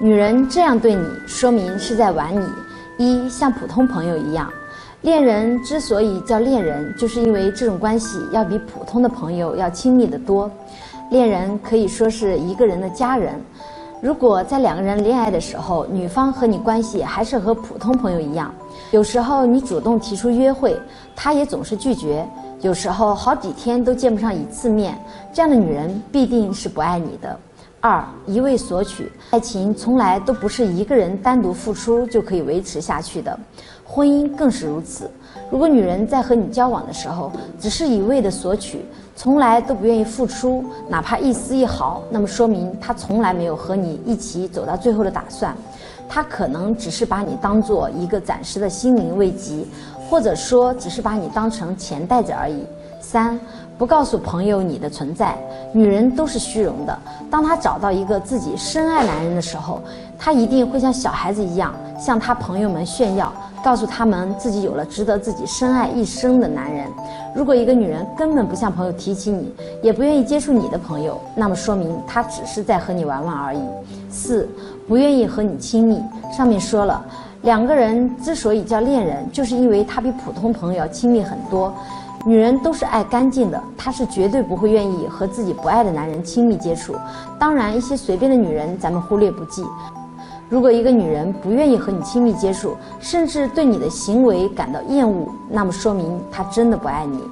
女人这样对你，说明是在玩你。一像普通朋友一样，恋人之所以叫恋人，就是因为这种关系要比普通的朋友要亲密得多。恋人可以说是一个人的家人。如果在两个人恋爱的时候，女方和你关系还是和普通朋友一样，有时候你主动提出约会，她也总是拒绝，有时候好几天都见不上一次面，这样的女人必定是不爱你的。二一味索取，爱情从来都不是一个人单独付出就可以维持下去的，婚姻更是如此。如果女人在和你交往的时候，只是一味的索取，从来都不愿意付出，哪怕一丝一毫，那么说明她从来没有和你一起走到最后的打算，她可能只是把你当做一个暂时的心灵慰藉，或者说只是把你当成钱袋子而已。三不告诉朋友你的存在，女人都是虚荣的。当她找到一个自己深爱男人的时候，她一定会像小孩子一样，向她朋友们炫耀，告诉他们自己有了值得自己深爱一生的男人。如果一个女人根本不向朋友提起你，也不愿意接触你的朋友，那么说明她只是在和你玩玩而已。四不愿意和你亲密，上面说了，两个人之所以叫恋人，就是因为他比普通朋友要亲密很多。女人都是爱干净的，她是绝对不会愿意和自己不爱的男人亲密接触。当然，一些随便的女人咱们忽略不计。如果一个女人不愿意和你亲密接触，甚至对你的行为感到厌恶，那么说明她真的不爱你。